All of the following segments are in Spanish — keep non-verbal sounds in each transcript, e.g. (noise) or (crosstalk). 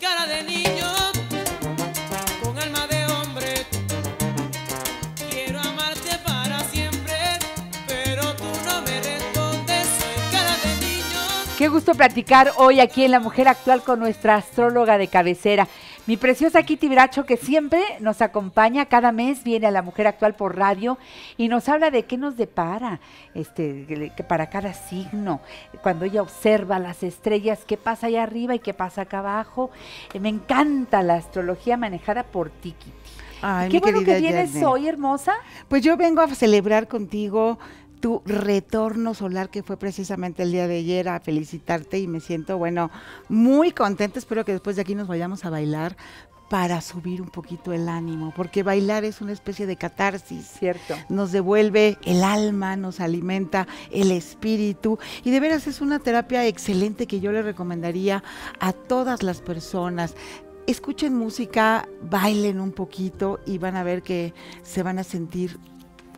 cara de niño, con alma de hombre. Quiero amarte para siempre, pero tú no me respondes, soy cara de niño. Qué gusto platicar hoy aquí en La Mujer Actual con nuestra astróloga de cabecera. Mi preciosa Kitty Bracho, que siempre nos acompaña, cada mes viene a La Mujer Actual por radio y nos habla de qué nos depara este, para cada signo. Cuando ella observa las estrellas, qué pasa allá arriba y qué pasa acá abajo. Eh, me encanta la astrología manejada por ti, Kitty. Ay, qué mi bueno que vienes hoy, hermosa. Pues yo vengo a celebrar contigo tu retorno solar que fue precisamente el día de ayer a felicitarte y me siento, bueno, muy contenta. Espero que después de aquí nos vayamos a bailar para subir un poquito el ánimo, porque bailar es una especie de catarsis. Cierto. Nos devuelve el alma, nos alimenta el espíritu y de veras es una terapia excelente que yo le recomendaría a todas las personas. Escuchen música, bailen un poquito y van a ver que se van a sentir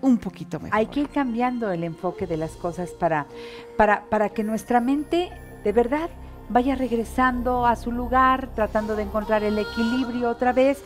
un poquito mejor. Hay que ir cambiando el enfoque de las cosas para, para, para que nuestra mente de verdad vaya regresando a su lugar, tratando de encontrar el equilibrio otra vez.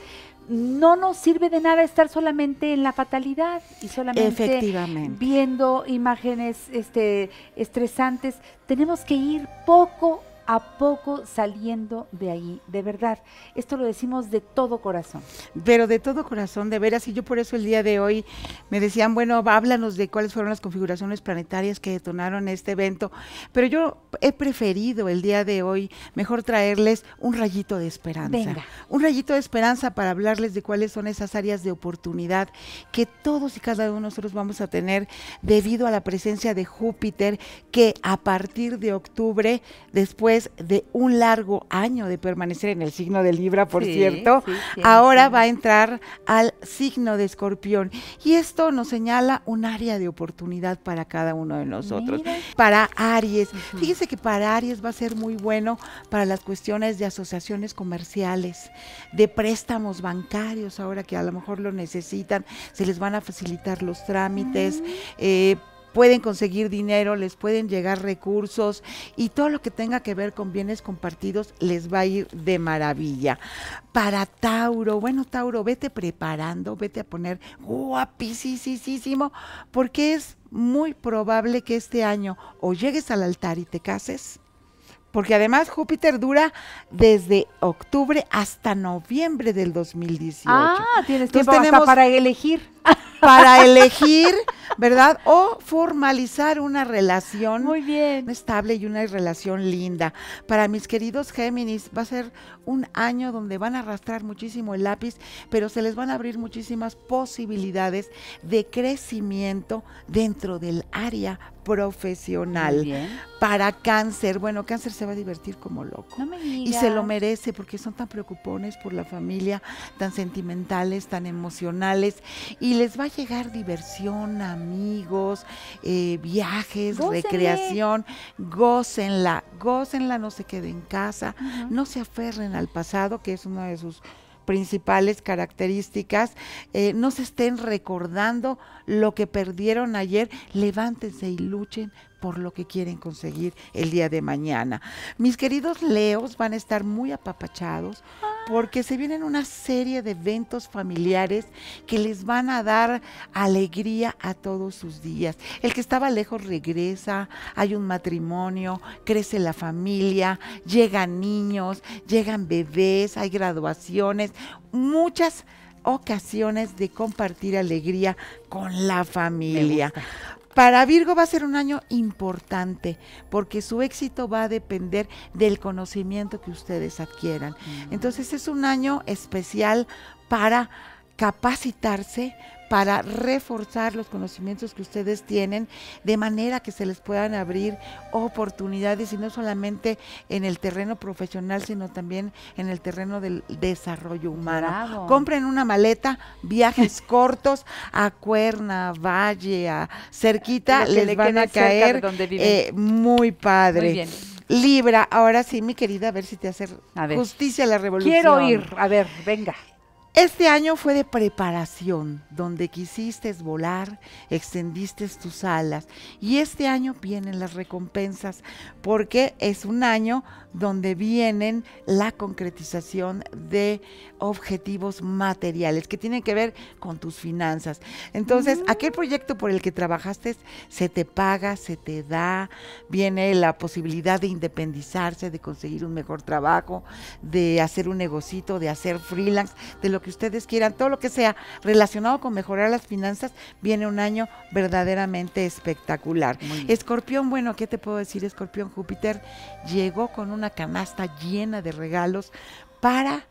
No nos sirve de nada estar solamente en la fatalidad y solamente Efectivamente. viendo imágenes este, estresantes. Tenemos que ir poco a poco saliendo de ahí, de verdad. Esto lo decimos de todo corazón. Pero de todo corazón, de veras, y yo por eso el día de hoy me decían, bueno, háblanos de cuáles fueron las configuraciones planetarias que detonaron este evento, pero yo he preferido el día de hoy mejor traerles un rayito de esperanza. Venga. Un rayito de esperanza para hablarles de cuáles son esas áreas de oportunidad que todos y cada uno de nosotros vamos a tener debido a la presencia de Júpiter, que a partir de octubre, después de un largo año de permanecer en el signo de Libra, por Sí, cierto, sí, ahora va a entrar al signo de Escorpión. Y esto nos señala un área de oportunidad para cada uno de nosotros. Mira. Para Aries, fíjese que para Aries va a ser muy bueno para las cuestiones de asociaciones comerciales, de préstamos bancarios, ahora que a lo mejor lo necesitan, se les van a facilitar los trámites. eh, pueden conseguir dinero, les pueden llegar recursos y todo lo que tenga que ver con bienes compartidos les va a ir de maravilla. Para Tauro, bueno Tauro, vete preparando, vete a poner guapísimo, porque es muy probable que este año o llegues al altar y te cases, porque además Júpiter dura desde octubre hasta noviembre del 2018 Ah, tienes Entonces tiempo hasta para elegir. para (laughs) elegir, ¿verdad? O formalizar una relación Muy bien. estable y una relación linda. Para mis queridos Géminis va a ser un año donde van a arrastrar muchísimo el lápiz, pero se les van a abrir muchísimas posibilidades de crecimiento dentro del área profesional. Muy bien. Para cáncer, bueno, cáncer se va a divertir como loco. No me Y se lo merece porque son tan preocupones por la familia, tan sentimentales, tan emocionales. Y les va a llegar diversión, amigos, eh, viajes, Gócenle. recreación. Gócenla, gócenla, no se queden en casa. No se aferren al pasado, que es una de sus principales características, eh, no se estén recordando lo que perdieron ayer, levántense y luchen por lo que quieren conseguir el día de mañana. Mis queridos Leos van a estar muy apapachados porque se vienen una serie de eventos familiares que les van a dar alegría a todos sus días. El que estaba lejos regresa, hay un matrimonio, crece la familia, llegan niños, llegan bebés, hay graduaciones, muchas ocasiones de compartir alegría con la familia. Para Virgo va a ser un año importante porque su éxito va a depender del conocimiento que ustedes adquieran. Entonces es un año especial para capacitarse, para reforzar los conocimientos que ustedes tienen, de manera que se les puedan abrir oportunidades y no solamente en el terreno profesional, sino también en el terreno del desarrollo humano. Bravo. Compren una maleta, viajes (laughs) cortos a Cuerna, Valle, a cerquita, que les le van a caer donde eh, muy padre. Muy bien. Libra, ahora sí, mi querida, a ver si te hace A ver. justicia la revolución. Quiero ir. A ver, venga. Este año fue de preparación, donde quisiste volar, extendiste tus alas. Y este año vienen las recompensas, porque es un año donde vienen la concretización de objetivos materiales que tienen que ver con tus finanzas. Entonces, aquel proyecto por el que trabajaste se te paga, se te da, viene la posibilidad de independizarse, de conseguir un mejor trabajo, de hacer un negocito, de hacer freelance, de lo que ustedes quieran, todo lo que sea relacionado con mejorar las finanzas, viene un año verdaderamente espectacular. Escorpión, bueno, ¿qué te puedo decir? Escorpión Júpiter llegó con una canasta llena de regalos para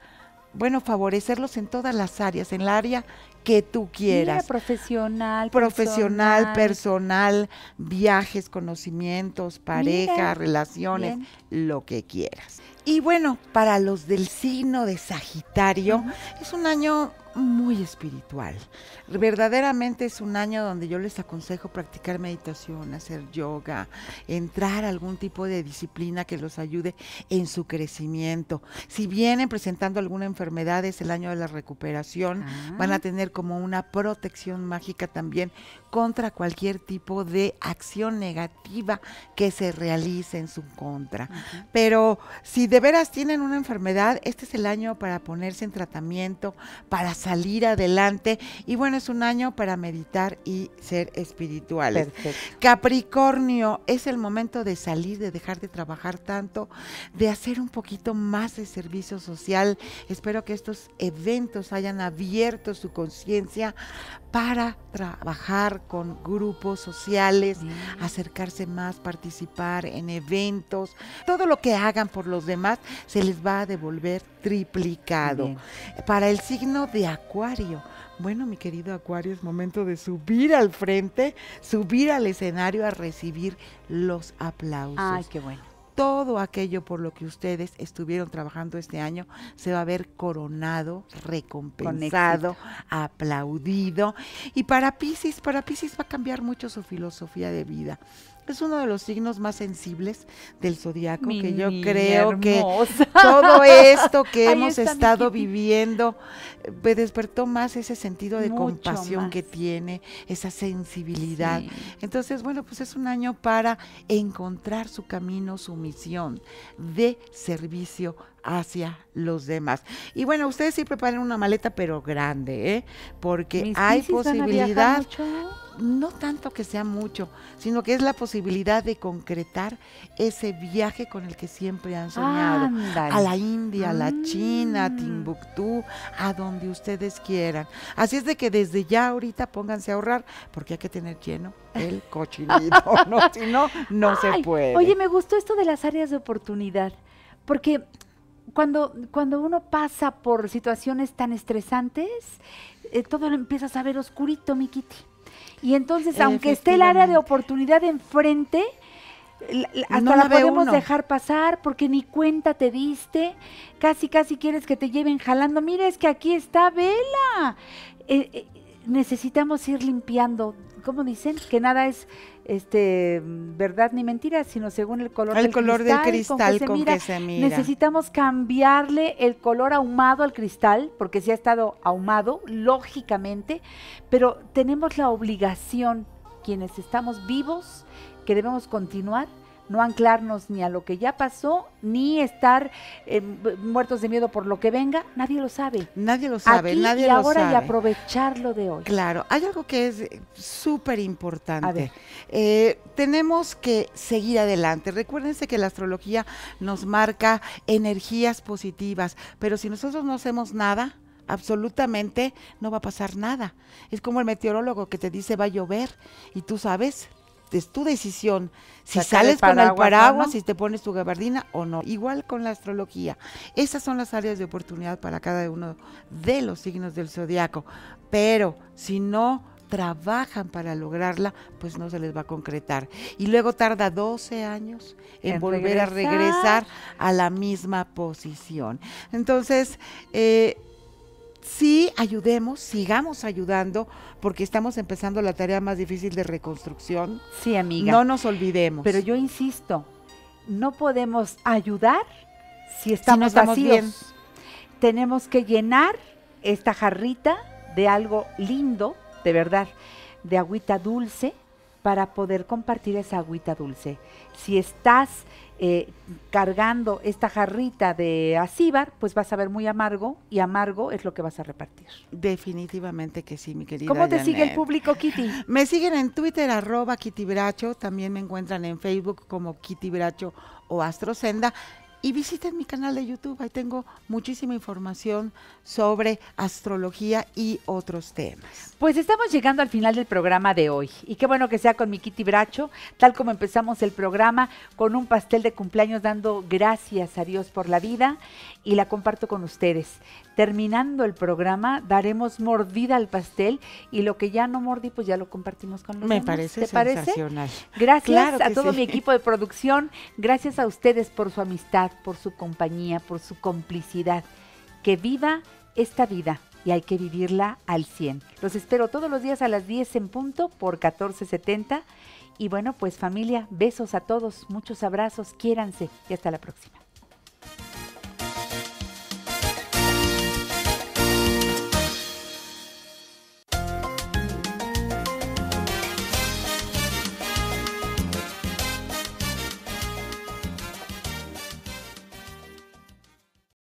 bueno, favorecerlos en todas las áreas, en el área que tú quieras. Mira, profesional, profesional, personal, viajes, conocimientos, pareja, Mira, relaciones, bien. lo que quieras. Y bueno, para los del signo de Sagitario, es un año muy espiritual. Verdaderamente es un año donde yo les aconsejo practicar meditación, hacer yoga, entrar a algún tipo de disciplina que los ayude en su crecimiento. Si vienen presentando alguna enfermedad, es el año de la recuperación. Ah. Van a tener como una protección mágica también contra cualquier tipo de acción negativa que se realice en su contra. Pero si de veras tienen una enfermedad, este es el año para ponerse en tratamiento, para salir adelante. Y bueno, es un año para meditar y ser espirituales. Perfecto. Capricornio, es el momento de salir, de dejar de trabajar tanto, de hacer un poquito más de servicio social. Espero que estos eventos hayan abierto su conciencia para trabajar con grupos sociales, acercarse más, participar en eventos. Todo lo que hagan por los demás se les va a devolver triplicado. Bien. Para el signo de Acuario, bueno, mi querido Acuario, es momento de subir al frente, subir al escenario a recibir los aplausos. Ay, qué bueno. Todo aquello por lo que ustedes estuvieron trabajando este año se va a ver coronado, recompensado, aplaudido. Y para Pisces, para Pisces va a cambiar mucho su filosofía de vida. Es uno de los signos más sensibles del zodiaco que yo creo que todo esto que (laughs) Ahí hemos estado viviendo me despertó más ese sentido de Mucho compasión que tiene, esa sensibilidad. Sí. Entonces, bueno, pues es un año para encontrar su camino, su misión de servicio hacia los demás. Y bueno, ustedes sí preparen una maleta, pero grande, ¿eh? Porque hay posibilidad mucho. no tanto que sea mucho, sino que es la posibilidad de concretar ese viaje con el que siempre han soñado. A la India, a la China, a Mm. Timbuktu, a donde ustedes quieran. Así es de que desde ya ahorita pónganse a ahorrar, porque hay que tener lleno el (laughs) cochinito, ¿no? Si no, no se puede. Oye, me gustó esto de las áreas de oportunidad, porque cuando, cuando uno pasa por situaciones tan estresantes, eh, todo lo empiezas a ver oscurito, mi Kitty. Y entonces, aunque esté el área de oportunidad enfrente, la- la- hasta No la, podemos uno. dejar pasar porque ni cuenta te diste, casi casi quieres que te lleven jalando. Mira, es que aquí está Vela. Eh, eh, necesitamos ir limpiando, ¿cómo dicen? Que nada es este verdad ni mentira, sino según el color el del color del cristal con mira. que se mira. Necesitamos cambiarle el color ahumado al cristal, porque sí ha estado ahumado, lógicamente, pero tenemos la obligación, quienes estamos vivos, que debemos continuar, no anclarnos ni a lo que ya pasó, ni estar eh, muertos de miedo por lo que venga, nadie lo sabe. Nadie lo sabe, Aquí nadie y lo ahora y aprovecharlo de hoy. Claro, hay algo que es súper importante. Eh, tenemos que seguir adelante. Recuérdense que la astrología nos marca energías positivas, pero si nosotros no hacemos nada, absolutamente no va a pasar nada. Es como el meteorólogo que te dice va a llover y tú sabes, es tu decisión si el sales con el paraguas no. si te pones tu gabardina o no. Igual con la astrología. Esas son las áreas de oportunidad para cada uno de los signos del zodiaco. Pero si no trabajan para lograrla, pues no se les va a concretar. Y luego tarda 12 años en, En volver a regresar. regresar a la misma posición. Entonces, eh, sí ayudemos, sigamos ayudando, porque estamos empezando la tarea más difícil de reconstrucción. Sí, amiga. No nos olvidemos. Pero yo insisto, no podemos ayudar si estamos, vacíos. bien. Tenemos que llenar esta jarrita de algo lindo, de verdad, de agüita dulce, para poder compartir esa agüita dulce. Si estás eh, cargando esta jarrita de acíbar, pues vas a ver muy amargo y amargo es lo que vas a repartir. Definitivamente que sí, mi querida. ¿Cómo te sigue el Janet. público, Kitty? (laughs) Me siguen en Twitter, arroba Kitty Bracho, también me encuentran en Facebook como Kitty Bracho o Astrosenda. Y visiten mi canal de YouTube, ahí tengo muchísima información sobre astrología y otros temas. Pues estamos llegando al final del programa de hoy. Y qué bueno que sea con mi Kitty Bracho, tal como empezamos el programa con un pastel de cumpleaños dando gracias a Dios por la vida y la comparto con ustedes. Terminando el programa, daremos mordida al pastel y lo que ya no mordí, pues ya lo compartimos con los Me demás. parece ¿Te parece? sensacional. Gracias Claro a todo sí. mi equipo de producción, gracias a ustedes por su amistad, por su compañía, por su complicidad. Que viva esta vida y hay que vivirla al 100. Los espero todos los días a las 10 en punto por 1470. Y bueno, pues familia, besos a todos, muchos abrazos, quiéranse y hasta la próxima.